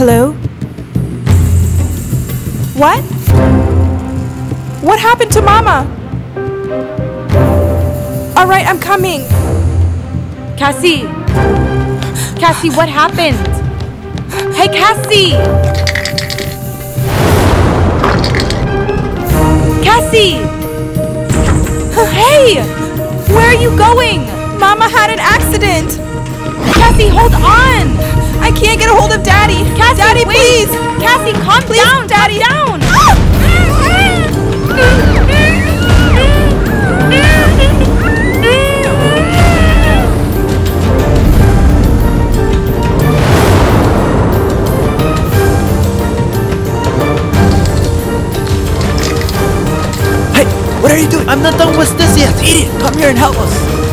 Hello? What? What happened to Mama? Alright, I'm coming. Cassie! Cassie, what happened? Hey, Cassie! Cassie! Hey! Where are you going? Mama had an accident. Cassie, hold on! Cassie, Daddy, wait. please. Cassie, calm Please, down! Daddy. Calm down! Hey, what are you doing? I'm not done with this yet. Idiot, come here and help us.